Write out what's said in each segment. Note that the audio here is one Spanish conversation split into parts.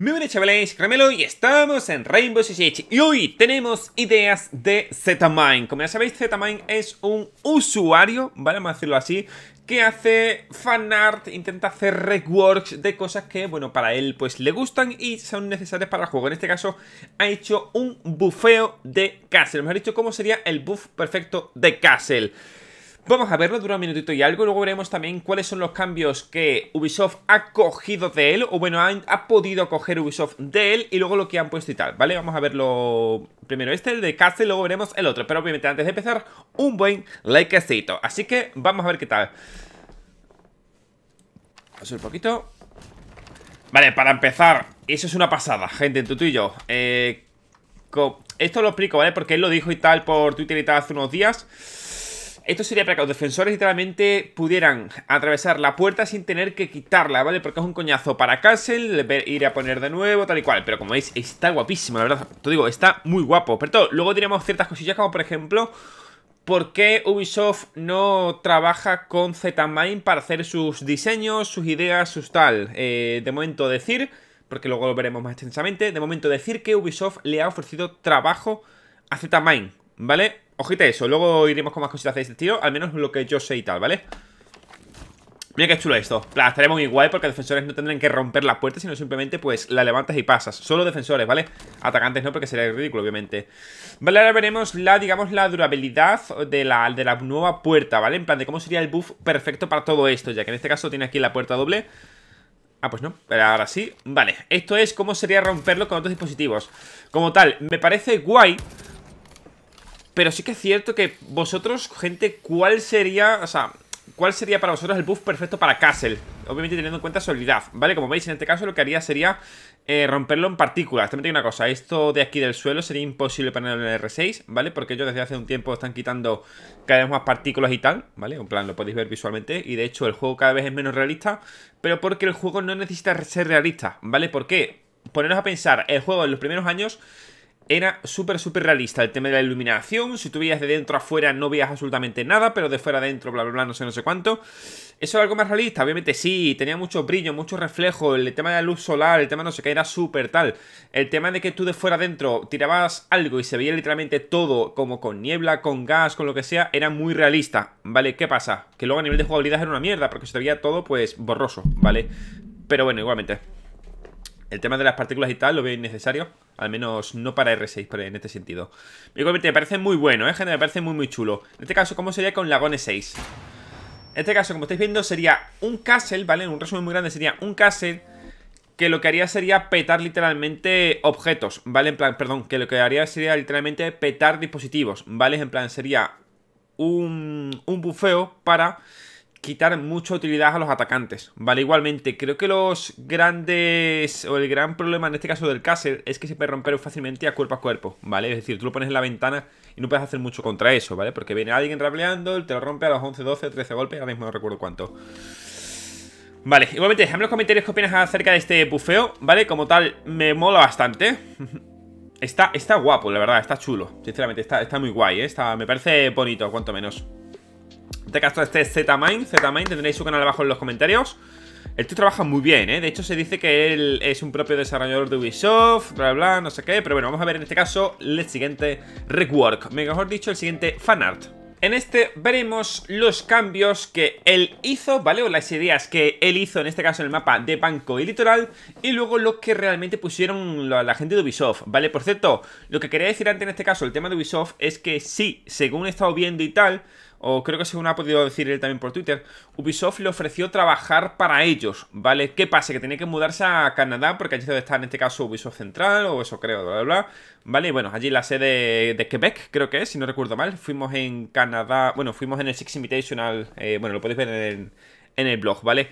Muy buenas chavales, Caramelo y estamos en Rainbow Six Y hoy tenemos ideas de Zmine Como ya sabéis, Zmine es un usuario, ¿vale? Vamos a decirlo así Que hace fanart, intenta hacer reworks de cosas que, bueno, para él pues le gustan y son necesarias para el juego En este caso ha hecho un bufeo de Castle Mejor dicho, ¿cómo sería el buff perfecto de Castle? Vamos a verlo, dura un minutito y algo, luego veremos también cuáles son los cambios que Ubisoft ha cogido de él, o bueno, ha, podido coger Ubisoft de él, y luego lo que han puesto y tal, ¿vale? Vamos a verlo primero este, el de Castle, luego veremos el otro, pero obviamente antes de empezar, un buen likecito, así que vamos a ver qué tal. A un poquito. Vale, para empezar, eso es una pasada, gente, entre tú y yo. Eh, esto lo explico, ¿vale? Porque él lo dijo y tal por Twitter y tal hace unos días. Esto sería para que los defensores literalmente pudieran atravesar la puerta sin tener que quitarla, ¿vale? Porque es un coñazo para Castle, ir a poner de nuevo, tal y cual. Pero como veis, está guapísimo, la verdad. Te digo, está muy guapo. Pero todo, luego tenemos ciertas cosillas como, por ejemplo... ¿Por qué Ubisoft no trabaja con Zmine para hacer sus diseños, sus ideas, sus tal? Eh, de momento decir, porque luego lo veremos más extensamente, de momento decir que Ubisoft le ha ofrecido trabajo a Zmine, ¿vale? Ojita eso, luego iremos con más cositas de este estilo Al menos lo que yo sé y tal, ¿vale? Mira qué chulo esto Plan, estaría muy guay porque defensores no tendrán que romper la puerta Sino simplemente pues la levantas y pasas Solo defensores, ¿vale? Atacantes no, porque sería ridículo, obviamente Vale, ahora veremos la, digamos, la durabilidad de la, de la nueva puerta, ¿vale? En plan de cómo sería el buff perfecto para todo esto Ya que en este caso tiene aquí la puerta doble Ah, pues no, pero ahora sí Vale, esto es cómo sería romperlo con otros dispositivos Como tal, me parece guay pero sí que es cierto que vosotros, gente, ¿cuál sería, o sea, cuál sería para vosotros el buff perfecto para Castle? Obviamente teniendo en cuenta habilidad, ¿vale? Como veis, en este caso lo que haría sería eh, romperlo en partículas. También tengo una cosa, esto de aquí del suelo sería imposible ponerlo en el R6, ¿vale? Porque ellos desde hace un tiempo están quitando cada vez más partículas y tal, ¿vale? En plan, lo podéis ver visualmente. Y de hecho el juego cada vez es menos realista, pero porque el juego no necesita ser realista, ¿vale? ¿Por qué? Ponernos a pensar, el juego en los primeros años era súper, súper realista. El tema de la iluminación, si tú veías de dentro a afuera no veías absolutamente nada, pero de fuera adentro, bla, bla, bla, no sé, no sé cuánto. ¿Eso es algo más realista? Obviamente sí, tenía mucho brillo, mucho reflejo, el tema de la luz solar, el tema no sé qué, era súper tal. El tema de que tú de fuera adentro tirabas algo y se veía literalmente todo, como con niebla, con gas, con lo que sea, era muy realista, ¿vale? ¿Qué pasa? Que luego a nivel de jugabilidad era una mierda, porque se veía todo, pues, borroso, ¿vale? Pero bueno, igualmente. El tema de las partículas y tal lo veo innecesario. Al menos no para R6, pero en este sentido. Igualmente me parece muy bueno, ¿eh, gente? Me parece muy, muy chulo. En este caso, ¿cómo sería con Lagone 6? En este caso, como estáis viendo, sería un castle, ¿vale? En un resumen muy grande sería un castle que lo que haría sería petar literalmente objetos, ¿vale? En plan, perdón, que lo que haría sería literalmente petar dispositivos, ¿vale? En plan, sería un, un bufeo para quitar mucha utilidad a los atacantes, ¿vale? Igualmente, creo que los grandes, o el gran problema en este caso del Castle es que se puede romper fácilmente a cuerpo a cuerpo, ¿vale? Es decir, tú lo pones en la ventana y no puedes hacer mucho contra eso, ¿vale? Porque viene alguien rableando, te lo rompe a los 11, 12, 13 golpes, ahora mismo no recuerdo cuánto. Vale, igualmente, déjame en los comentarios qué opinas acerca de este bufeo, ¿vale? Como tal, me mola bastante. está, está guapo, la verdad, está chulo. Sinceramente, está, está muy guay, ¿eh? Me parece bonito, cuanto menos este caso este es Zmine, Zmine, tendréis su canal abajo en los comentarios El tío trabaja muy bien, ¿eh? De hecho se dice que él es un propio desarrollador de Ubisoft, bla bla, no sé qué Pero bueno, vamos a ver en este caso el siguiente rework Mejor dicho, el siguiente fanart en este veremos los cambios que él hizo, ¿vale? O las ideas que él hizo, en este caso en el mapa de Banco y Litoral Y luego lo que realmente pusieron la, gente de Ubisoft, ¿vale? Por cierto, lo que quería decir antes en este caso, el tema de Ubisoft Es que sí, según he estado viendo y tal o creo que según ha podido decir él también por Twitter, Ubisoft le ofreció trabajar para ellos, ¿vale? ¿Qué pasa? Que tenía que mudarse a Canadá, porque allí es donde está en este caso Ubisoft Central, o eso creo, bla, bla, bla. ¿Vale? bueno, allí la sede de Quebec, creo que es, si no recuerdo mal. Fuimos en Canadá, bueno, fuimos en el Six Invitational, eh, bueno, lo podéis ver en el, blog, vale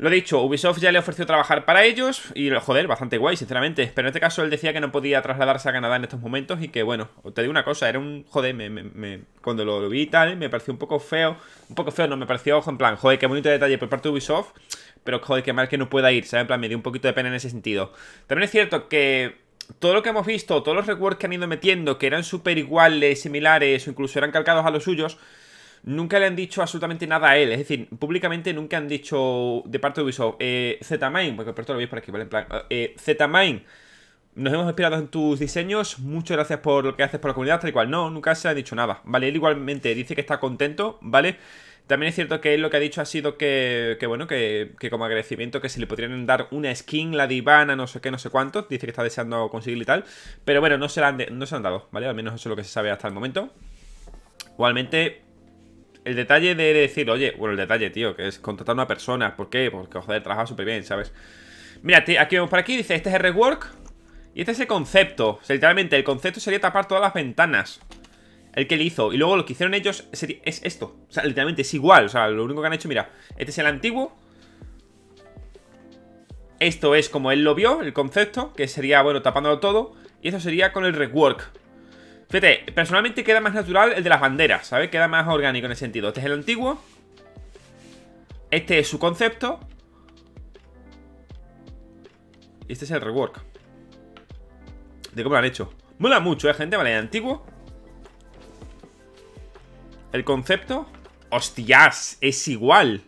lo dicho, Ubisoft ya le ofreció trabajar para ellos y, joder, bastante guay, sinceramente. Pero en este caso él decía que no podía trasladarse a Canadá en estos momentos y que, bueno, te digo una cosa, era un, joder, me, cuando lo, vi y tal, me pareció un poco feo. Un poco feo, no, me pareció, en plan, joder, qué bonito detalle por parte de Ubisoft. Pero, joder, qué mal que no pueda ir, ¿sabes? En plan, me dio un poquito de pena en ese sentido. También es cierto que todo lo que hemos visto, todos los reworks que han ido metiendo, que eran súper iguales, similares o incluso eran calcados a los suyos nunca le han dicho absolutamente nada a él. Es decir, públicamente nunca han dicho de parte de Ubisoft, eh, Zmain, porque por lo veis por aquí, ¿vale? En plan, eh, Zmain, nos hemos inspirado en tus diseños, muchas gracias por lo que haces por la comunidad, tal y cual. No, nunca se ha dicho nada, ¿vale? Él igualmente dice que está contento, ¿vale? También es cierto que él lo que ha dicho ha sido que, que bueno, que, que, como agradecimiento que se le podrían dar una skin, la divana, no sé qué, no sé cuánto. Dice que está deseando conseguirlo y tal. Pero bueno, no se, la han no se han dado, ¿vale? Al menos eso es lo que se sabe hasta el momento. Igualmente, el detalle de decir, oye, bueno, el detalle, tío, que es contratar a una persona. ¿Por qué? Porque, joder, trabaja súper bien, ¿sabes? Mira, aquí vemos por aquí, dice, este es el rework. Y este es el concepto. O sea, literalmente, el concepto sería tapar todas las ventanas. El que le hizo. Y luego lo que hicieron ellos es esto. O sea, literalmente es igual. O sea, lo único que han hecho, mira. Este es el antiguo. Esto es como él lo vio, el concepto. Que sería, bueno, tapándolo todo. Y esto sería con el rework. Fíjate, personalmente queda más natural el de las banderas, ¿sabes? Queda más orgánico en ese sentido. Este es el antiguo. Este es su concepto. Y este es el rework. De cómo lo han hecho. Mola mucho, ¿eh, gente? Vale, el antiguo. El concepto... ¡Hostias! Es igual.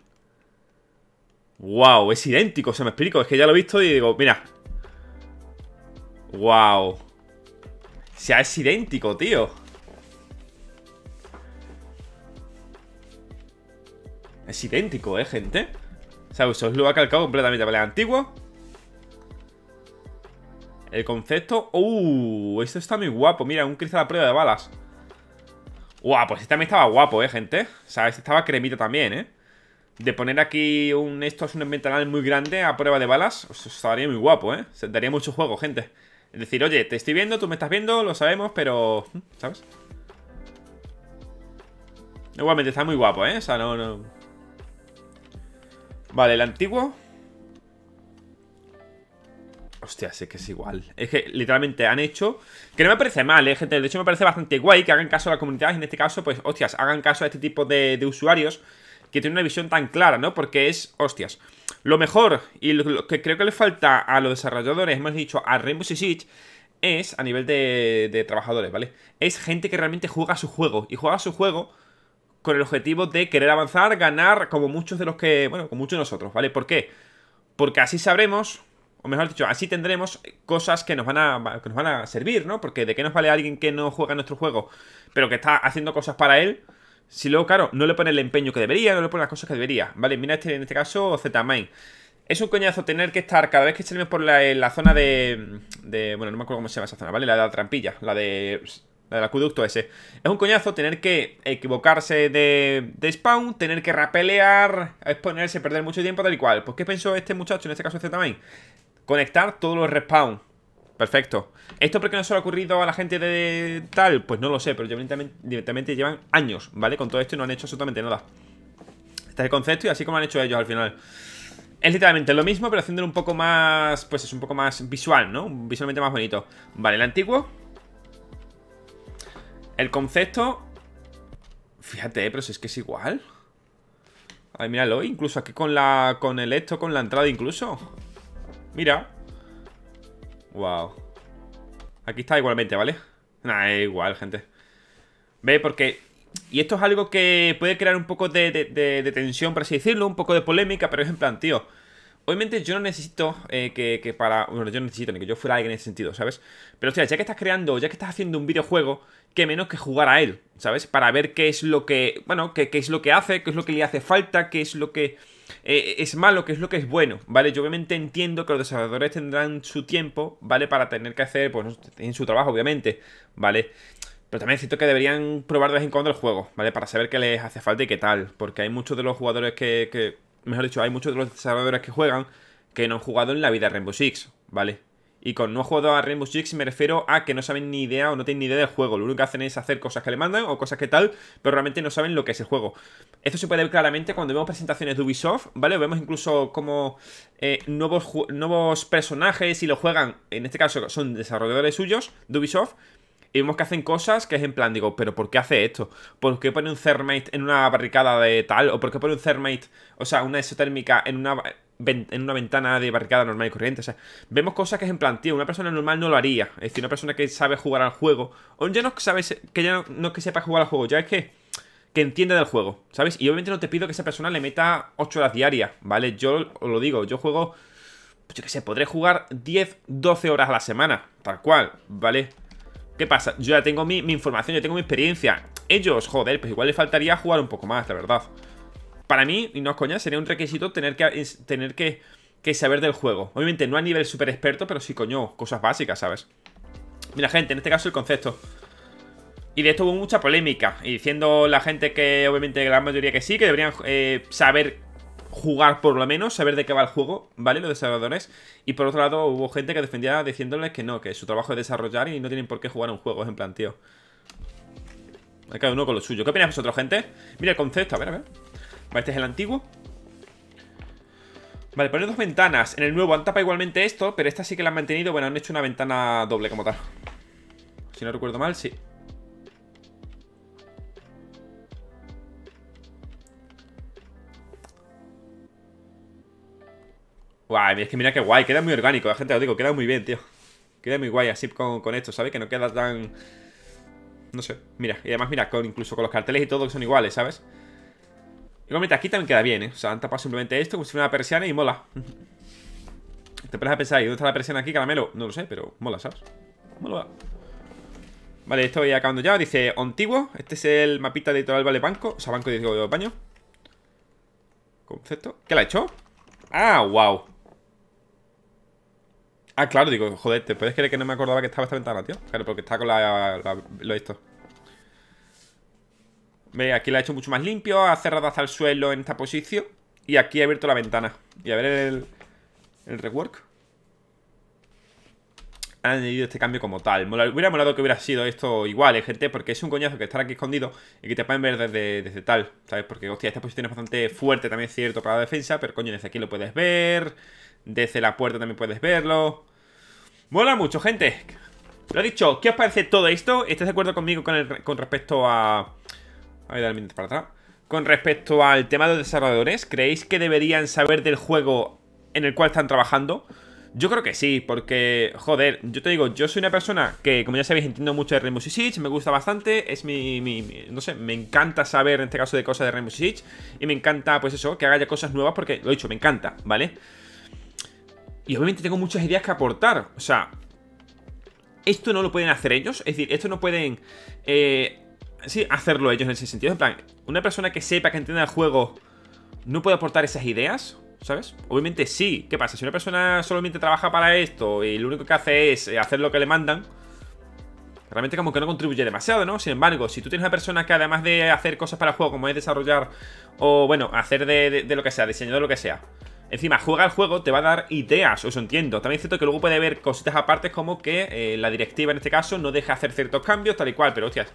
Wow, es idéntico, se me explico. Es que ya lo he visto y digo, mira. Wow. O sea, es idéntico, tío. Es idéntico, ¿eh, gente? O sea, eso lo ha calcado completamente. Vale, antiguo. El concepto... ¡Uh! Esto está muy guapo. Mira, un cristal a prueba de balas. Guau, pues este también estaba guapo, eh, gente O sea, este estaba cremito también, eh De poner aquí un... Esto es un ventanal muy grande a prueba de balas Eso estaría muy guapo, eh Se daría mucho juego, gente Es decir, oye, te estoy viendo, tú me estás viendo, lo sabemos, pero... ¿Sabes? Igualmente está muy guapo, eh O sea, no, no... Vale, el antiguo Hostia, sé que es igual. Es que literalmente han hecho. Que no me parece mal, eh, gente. De hecho, me parece bastante guay que hagan caso a la comunidad. En este caso, pues, hostias, hagan caso a este tipo de, usuarios que tienen una visión tan clara, ¿no? Porque es, hostias. Lo mejor y lo que creo que le falta a los desarrolladores, hemos dicho, a Rainbow Six Siege, es a nivel de, de trabajadores, ¿vale? Es gente que realmente juega su juego. Y juega su juego con el objetivo de querer avanzar, ganar, como muchos de los que. Bueno, como muchos de nosotros, ¿vale? ¿Por qué? Porque así sabremos o mejor dicho, así tendremos cosas que nos van a, que nos van a servir, ¿no? Porque de qué nos vale alguien que no juega nuestro juego, pero que está haciendo cosas para él, si luego, claro, no le pone el empeño que debería, no le pone las cosas que debería. Vale, mira este, en este caso, Z-Main. Es un coñazo tener que estar cada vez que salimos por la, zona de, de, Bueno, no me acuerdo cómo se llama esa zona, ¿vale? La de la trampilla, la de... La del acueducto ese. Es un coñazo tener que equivocarse de, de spawn, tener que rapelear, exponerse, perder mucho tiempo, tal y cual. Pues, ¿qué pensó este muchacho, en este caso Z-Main? Conectar todos los respawn. Perfecto. ¿Esto por qué no se ha ocurrido a la gente de tal? Pues no lo sé, pero directamente, llevan años, ¿vale? Con todo esto y no han hecho absolutamente nada. Este es el concepto y así como han hecho ellos al final. Es literalmente lo mismo, pero haciéndolo un poco más... Pues es un poco más visual, ¿no? Visualmente más bonito. Vale, el antiguo. El concepto... Fíjate, pero si es que es igual. Ay, míralo, incluso aquí con la... Con el esto, con la entrada incluso. Mira. Wow. Aquí está igualmente, ¿vale? Nah, igual, gente. ¿Ve? Porque... Y esto es algo que puede crear un poco de, tensión, por así decirlo, un poco de polémica, pero es en plan, tío... Obviamente yo no necesito eh, que, que, para... Bueno, yo no necesito ni que yo fuera alguien en ese sentido, ¿sabes? Pero, hostia, ya que estás creando, ya que estás haciendo un videojuego, que menos que jugar a él, ¿sabes? Para ver qué es lo que... Bueno, qué, qué es lo que hace, qué es lo que le hace falta, qué es lo que eh, es malo, que es lo que es bueno, ¿vale? Yo obviamente entiendo que los desarrolladores tendrán su tiempo, ¿vale? Para tener que hacer, pues, en su trabajo, obviamente, ¿vale? Pero también siento que deberían probar de vez en cuando el juego, ¿vale? Para saber qué les hace falta y qué tal. Porque hay muchos de los jugadores que, que mejor dicho, hay muchos de los desarrolladores que juegan que no han jugado en la vida Rainbow Six, ¿vale? Y con no he jugado a Rainbow Six me refiero a que no saben ni idea o no tienen ni idea del juego. Lo único que hacen es hacer cosas que le mandan o cosas que tal, pero realmente no saben lo que es el juego. Esto se puede ver claramente cuando vemos presentaciones de Ubisoft, ¿vale? vemos incluso como eh, nuevos, nuevos personajes y lo juegan, en este caso son desarrolladores suyos de Ubisoft, y vemos que hacen cosas que es en plan, digo, ¿pero por qué hace esto? ¿Por qué pone un Thermite en una barricada de tal? ¿O por qué pone un Thermite, o sea, una esotérmica en una en una ventana de barricada normal y corriente. O sea, vemos cosas que es en plan, tío, una persona normal no lo haría. Es decir, una persona que sabe jugar al juego, o ya no sabe que ya no, que sepa jugar al juego, ya es que que entienda del juego, ¿sabes? Y obviamente no te pido que esa persona le meta 8 horas diarias, ¿vale? Yo os lo digo, yo juego, yo qué sé, podré jugar 10, 12 horas a la semana, tal cual, ¿vale? ¿Qué pasa? Yo ya tengo mi, información, yo tengo mi experiencia. Ellos, joder, pues igual le faltaría jugar un poco más, la verdad. Para mí, y no es coña, sería un requisito tener que, tener que, saber del juego. Obviamente no a nivel súper experto, pero sí, coño, cosas básicas, ¿sabes? Mira, gente, en este caso el concepto. Y de esto hubo mucha polémica. Y diciendo la gente que, obviamente, la mayoría que sí, que deberían eh, saber jugar por lo menos, saber de qué va el juego, ¿vale? Los desarrolladores. Y por otro lado, hubo gente que defendía diciéndoles que no, que su trabajo es desarrollar y no tienen por qué jugar un juego. Es en plan, tío. Cada uno con lo suyo. ¿Qué opináis vosotros, gente? Mira el concepto, a ver, a ver. Vale, este es el antiguo. Vale, poner dos ventanas. En el nuevo han tapado igualmente esto, pero esta sí que la han mantenido. Bueno, han hecho una ventana doble como tal. Si no recuerdo mal, sí. Guay, es que mira qué guay, queda muy orgánico, la gente lo digo, queda muy bien, tío. Queda muy guay así con, esto, ¿sabes? Que no queda tan... No sé, mira, y además mira, con, incluso con los carteles y todo que son iguales, ¿sabes? Igualmente aquí también queda bien, ¿eh? O sea, han tapado simplemente esto como si fuera una persiana y mola. Te pones a pensar, ¿y dónde está la persiana aquí, caramelo? No lo sé, pero mola, ¿sabes? Mola. Vale, estoy acabando ya. Dice antiguo. Este es el mapita de editorial Vale Banco. O sea, banco de, baño. Concepto. ¿Qué le ha hecho? Ah, wow. Ah, claro, digo, joder, ¿te puedes creer que no me acordaba que estaba esta ventana, tío? Claro, porque está con la, lo esto. Ve, aquí la he hecho mucho más limpio, ha cerrado hasta el suelo en esta posición. Y aquí he abierto la ventana. Y a ver el, el rework. Han añadido este cambio como tal. hubiera molado que hubiera sido esto igual, ¿eh, gente, porque es un coñazo que estar aquí escondido y que te pueden ver desde, desde tal, ¿sabes? Porque, hostia, esta posición es bastante fuerte, también es cierto, para la defensa, pero coño, desde aquí lo puedes ver. Desde la puerta también puedes verlo. Mola mucho, gente. Lo he dicho, ¿qué os parece todo esto? ¿Estás de acuerdo conmigo con, respecto a... A ver, dale para atrás. Con respecto al tema de los desarrolladores, ¿creéis que deberían saber del juego en el cual están trabajando? Yo creo que sí, porque, joder, yo te digo, yo soy una persona que, como ya sabéis, entiendo mucho de Rainbow Six Siege, me gusta bastante, es mi, no sé, me encanta saber en este caso de cosas de Rainbow Six Siege, y me encanta, pues eso, que haya cosas nuevas, porque, lo he dicho, me encanta, ¿vale? Y obviamente tengo muchas ideas que aportar. O sea, esto no lo pueden hacer ellos. Es decir, esto no pueden... Eh, sí, hacerlo ellos en ese sentido. En plan, una persona que sepa, que entienda el juego, no puede aportar esas ideas. ¿Sabes? Obviamente sí. ¿Qué pasa? Si una persona solamente trabaja para esto y lo único que hace es eh, hacer lo que le mandan, realmente como que no contribuye demasiado, ¿no? Sin embargo, si tú tienes una persona que además de hacer cosas para el juego, como es desarrollar o, bueno, hacer de, lo que sea, diseñador lo que sea, Encima, juega el juego, te va a dar ideas, os entiendo. También es cierto que luego puede haber cositas aparte como que eh, la directiva en este caso no deja hacer ciertos cambios, tal y cual, pero hostias.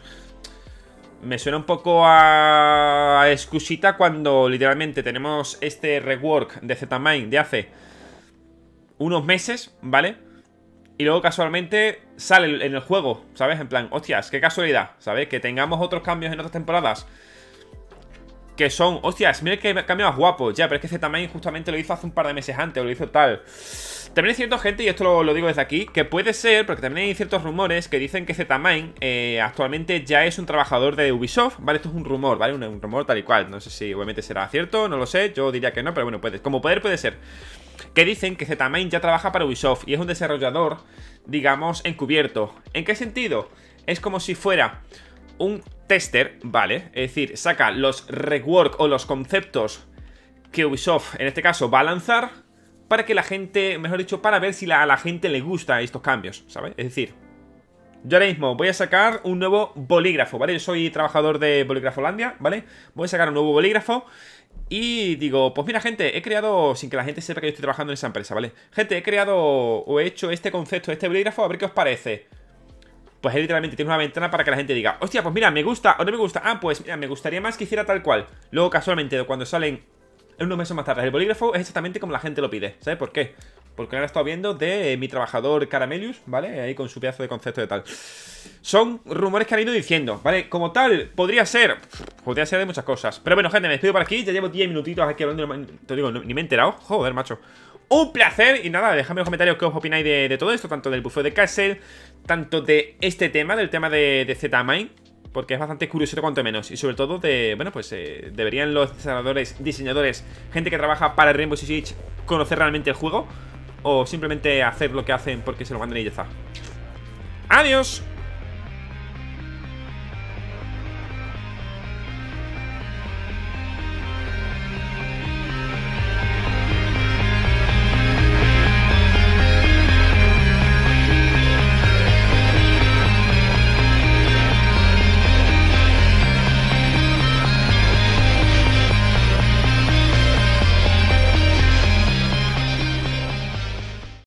Me suena un poco a, excusita cuando literalmente tenemos este rework de Zmind de hace unos meses, ¿vale? Y luego casualmente sale en el juego, ¿sabes? En plan, hostias, qué casualidad, ¿sabes? Que tengamos otros cambios en otras temporadas que son, hostias, mira que cambio más guapo, ya, pero es que Z-Main justamente lo hizo hace un par de meses antes, o lo hizo tal. También hay cierta gente, y esto lo, digo desde aquí, que puede ser, porque también hay ciertos rumores que dicen que Z-Main eh, actualmente ya es un trabajador de Ubisoft, ¿vale? Esto es un rumor, ¿vale? Un, rumor tal y cual, no sé si obviamente será cierto, no lo sé, yo diría que no, pero bueno, puede, como poder puede ser. Que dicen que Z-Main ya trabaja para Ubisoft y es un desarrollador, digamos, encubierto. ¿En qué sentido? Es como si fuera un tester, ¿vale? Es decir, saca los rework o los conceptos que Ubisoft, en este caso, va a lanzar para que la gente, mejor dicho, para ver si a la gente le gusta estos cambios, ¿sabes? Es decir, yo ahora mismo voy a sacar un nuevo bolígrafo, ¿vale? Yo soy trabajador de Bolígrafolandia, ¿vale? Voy a sacar un nuevo bolígrafo y digo, pues mira gente, he creado, sin que la gente sepa que yo estoy trabajando en esa empresa, ¿vale? Gente, he creado o he hecho este concepto, este bolígrafo, a ver qué os parece pues él literalmente tiene una ventana para que la gente diga, hostia, pues mira, me gusta o no me gusta. Ah, pues mira, me gustaría más que hiciera tal cual. Luego, casualmente, cuando salen en unos meses más tarde el bolígrafo, es exactamente como la gente lo pide. ¿Sabes por qué? Porque ahora he estado viendo de mi trabajador Caramelius, ¿vale? Ahí con su pedazo de concepto de tal. Son rumores que han ido diciendo, ¿vale? Como tal, podría ser. Podría ser de muchas cosas. Pero bueno, gente, me despido por aquí. Ya llevo 10 minutitos aquí hablando. Te digo, ni me he enterado. Joder, macho. Un placer. Y nada, dejadme en los comentarios qué os opináis de, todo esto, tanto del bufeo de Castle, tanto de este tema, del tema de, de Z-Mine. Porque es bastante curioso cuanto menos. Y sobre todo de, bueno, pues eh, deberían los diseñadores, diseñadores, gente que trabaja para Rainbow Six conocer realmente el juego. O simplemente hacer lo que hacen porque se lo mandan y ya está. ¡Adiós!